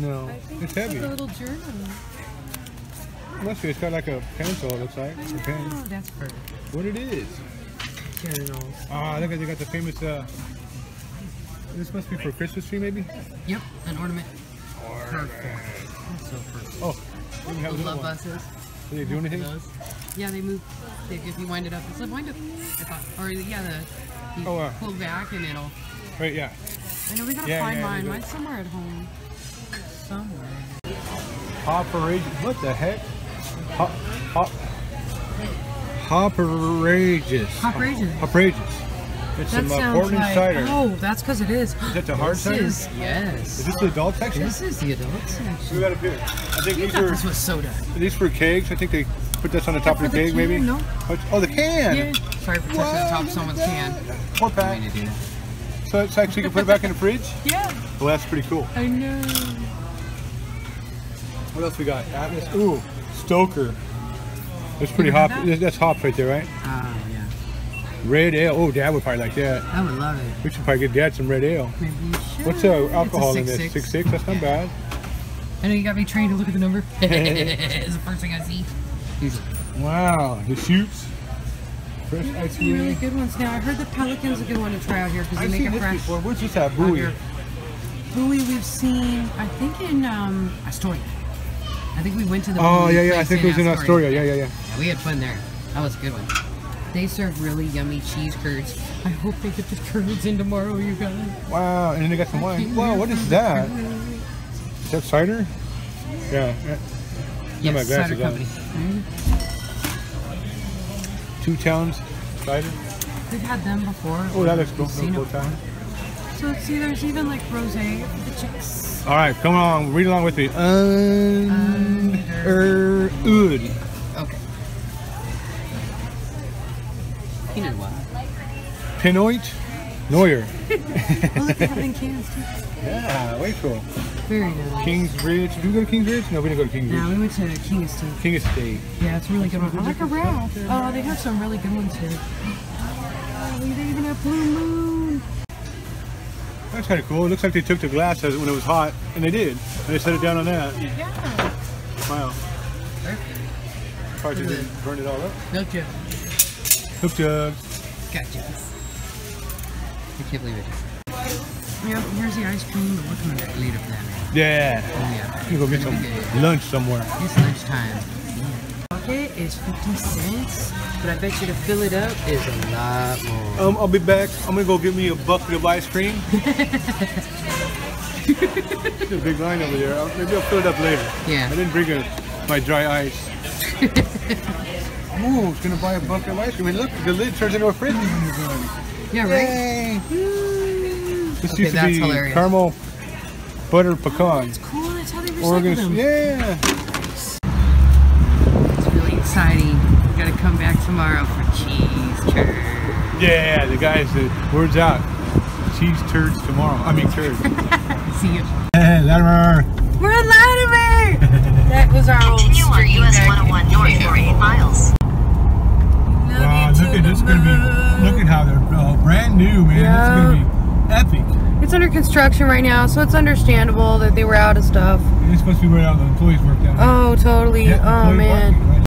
No, it's it's heavy. like a little journal. Must be. It's got like a pencil. It looks like a pen. Oh, that's perfect. What it is? journals. Ah, look at they got the famous. uh This must be for Christmas tree, maybe. Yep, an ornament. Perfect. That's so perfect. Oh, we have love one. buses. Did they do anything? Those. Yeah, they move. They, if you wind it up, it's like wind up. Or yeah, the you Oh, uh. pull back and it'll. Right, yeah. I know we gotta Yeah, find yeah, mine. Mine's somewhere at home. Somewhere. What the heck? Hop, hop. Hopperageous. Hopperageous. Hopperageous. It's That some uh, Portland like. cider. Oh, that's because it is. Is that the hard this cider? Is, yes. Is this the adult section? This is the adult section. We got a beer. I think You these are this was soda. these for kegs. I think they put this on the top For of the the keg, can, maybe. no. Oh, the can. Yeah. Sorry for touching the top of someone's can. Four pack. So it's actually you can put it back in the fridge. Yeah. Well, that's pretty cool. I know. What else we got? Atlas. Ooh, Stoker. That's pretty hop. that? That's hops right there, right? Ah, yeah. Red ale. Oh, Dad would probably like that. I would love it. We should probably get Dad some red ale. Maybe you should. What's the alcohol in this? 6.6. Six six. That's not bad. I know you got me trained to look at the number. it's the first thing I see. Wow, the shoots. Fresh some really good ones. Now I heard the Pelican's a good one to try out here because they I've make seen it fresh. before. What's this at? Buoy. Buoy we've seen, I think in um, Astoria. I think we went to the Oh yeah, yeah. I think it was in Astoria. Yeah, yeah, yeah. Yeah, we had fun there. That was a good one. They serve really yummy cheese curds. I hope they get the curds in tomorrow, you guys. Wow, and then they got some wine. Wow, what is that? Is that cider? Yeah. yeah. Yes, my cider glasses on. company. Two towns cider. We've had them before. Oh, that looks cool. Seen Cool town. So see, there's even like rosé for the chicks. All right, come on, read along with me. Un, er, ud. Okay. You know what? Pinoit, Neuer. Oh, look, they have in cans too. Yeah, way cool. Very nice. Kings Ridge. Did we go to Kings Ridge? No, we didn't go to Kings Now Ridge. we went to King Estate. King Estate. Yeah, it's a really good one. I like a Ralph. Oh, they have some really good ones here. Oh, they even have Blue Moon. That's kind of cool. It looks like they took the glass as when it was hot, and they did. And they set it down on that. Yeah. Wow. Perfect. Probably didn't burn it all up. No joke. Hook jug. Gotcha. I can't believe it. Yeah, here's the ice cream. We're coming back later for that. Yeah. Oh yeah. I'm gonna go get some lunch somewhere. It's lunchtime. Bucket is 50 cents, but I bet you to fill it up is a lot more. Um, I'll be back. I'm gonna go get me a bucket of ice cream. There's a big line over there. I'll, maybe I'll fill it up later. Yeah. I didn't bring a, my dry ice. Ooh, I was gonna buy a bucket of ice cream. And look, the lid turns into a fridge. Yeah, right? Yay! This Okay, used to that's be hilarious. caramel butter pecan. Cool, that's how they recycle Oregon, them. yeah. It's really exciting. We gotta come back tomorrow for cheese curd. Yeah, the guys, the word's out. Cheese turds tomorrow. I mean turds. See you. hey, Latimer. We're in Latimer! that was our old Continue on US 101 north for 8 miles. Wow, look at this. Gonna be look at how they're uh, brand new, man. Yeah. It's gonna be epic. It's under construction right now, so it's understandable that they were out of stuff. It's supposed to be where all the employees worked out. Oh, totally. Yeah, oh, man. parking, right?